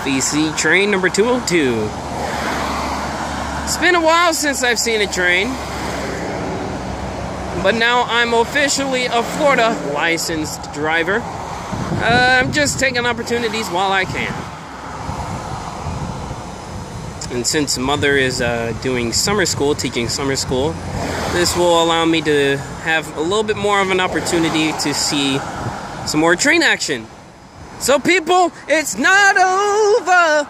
FEC train number 202. It's been a while since I've seen a train, but now I'm officially a Florida licensed driver. Uh, I'm just taking opportunities while I can. And since mother is uh, doing summer school, teaching summer school, this will allow me to have a little bit more of an opportunity to see some more train action. So, people, it's not over.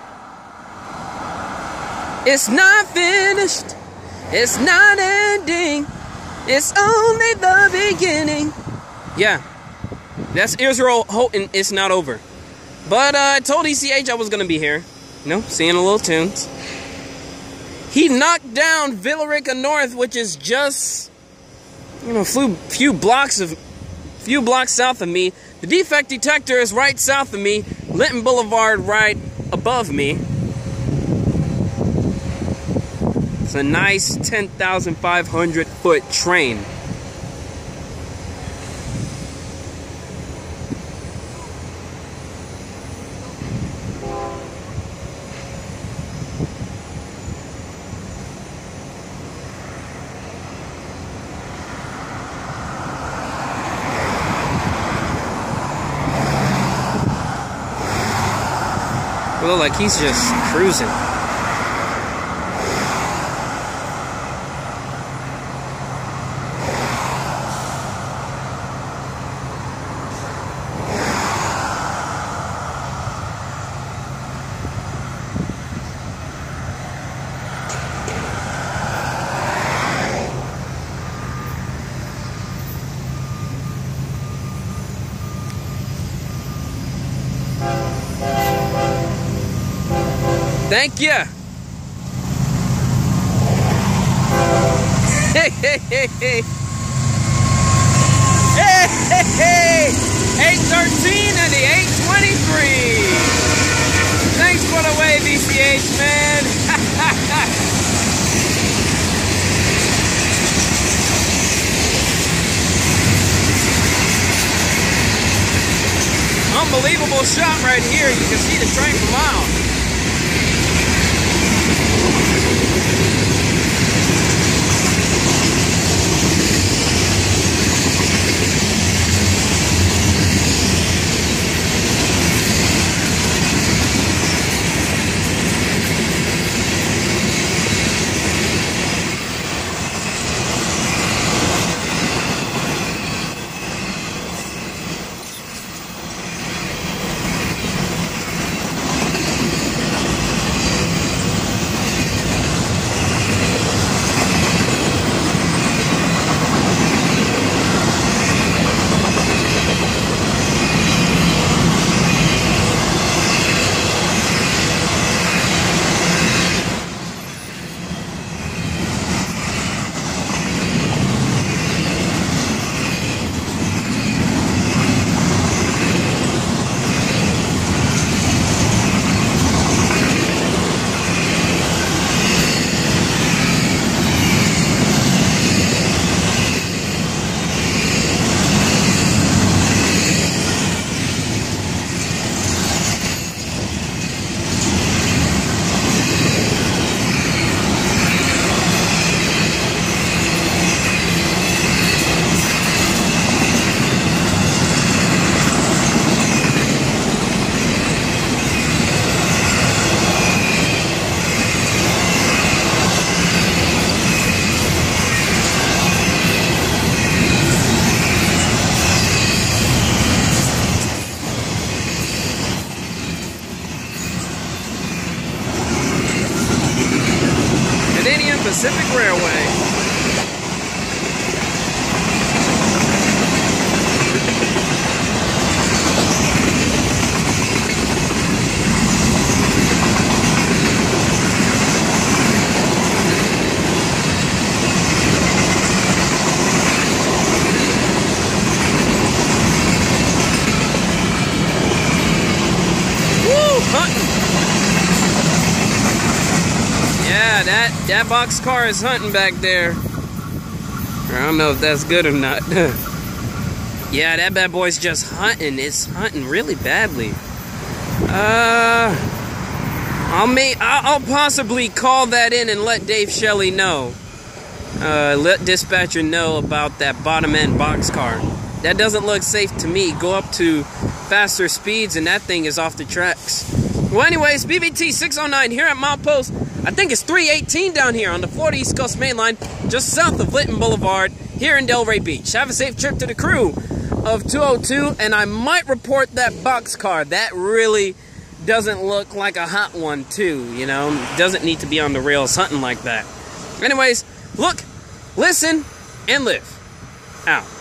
It's not finished. It's not ending. It's only the beginning. Yeah, that's Israel Houghton. It's not over. But uh, I told ECH I was going to be here. You know, seeing a little tunes. He knocked down Villarica North, which is just, you know, a few blocks of, few blocks south of me. The defect detector is right south of me. Linton Boulevard right above me. It's a nice 10,500 foot train. Well, like he's just cruising. Thank you. Hey, hey, hey, hey. Hey, hey, hey. 813 and the 823. Thanks for the wave, ECH, man. Unbelievable shot right here. You can see the train from miles. Pacific Railway. That, that box car is hunting back there. I don't know if that's good or not. yeah, that bad boy's just hunting. It's hunting really badly. Uh, I'll may I'll possibly call that in and let Dave Shelley know. Uh, let dispatcher know about that bottom end box car. That doesn't look safe to me. Go up to faster speeds and that thing is off the tracks. Well, anyways, BBT 609 here at Milepost. I think it's 318 down here on the Florida East Coast Main Line, just south of Linton Boulevard, here in Delray Beach. Have a safe trip to the crew of 202, and I might report that box car. That really doesn't look like a hot one, too, you know? Doesn't need to be on the rails, hunting like that. Anyways, look, listen, and live. Out.